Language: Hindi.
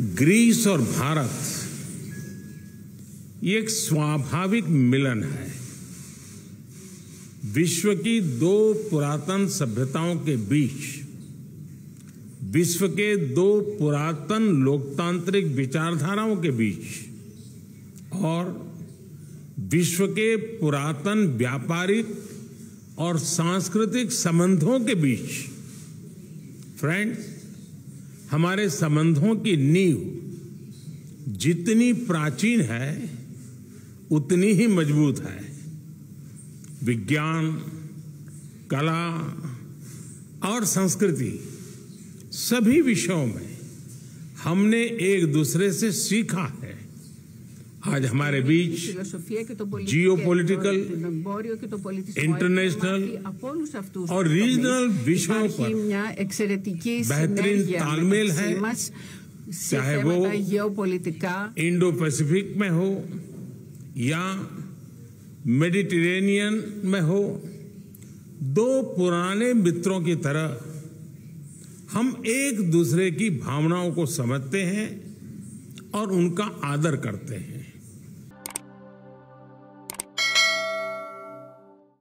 ग्रीस और भारत, ये एक स्वाभाविक मिलन है। विश्व की दो पुरातन सभ्यताओं के बीच, विश्व के दो पुरातन लोकतांत्रिक विचारधाराओं के बीच और विश्व के पुरातन व्यापारिक और सांस्कृतिक संबंधों के बीच फ्रेंड्स हमारे संबंधों की नींव जितनी प्राचीन है, उतनी ही मज़बूत है। विज्ञान, कला और संस्कृति सभी विषयों में हमने एक दूसरे से सीखा है। आज हमारे बीच geopolitical, international और रीजनल विषयों पर बेहतरीन तालमेल है। चाहे वो इंडो पैसिफिक में हो या मेडिटेरेनियन में हो दो पुराने मित्रों की तरह हम एक दूसरे की भावनाओं को समझते हैं और उनका आदर करते हैं।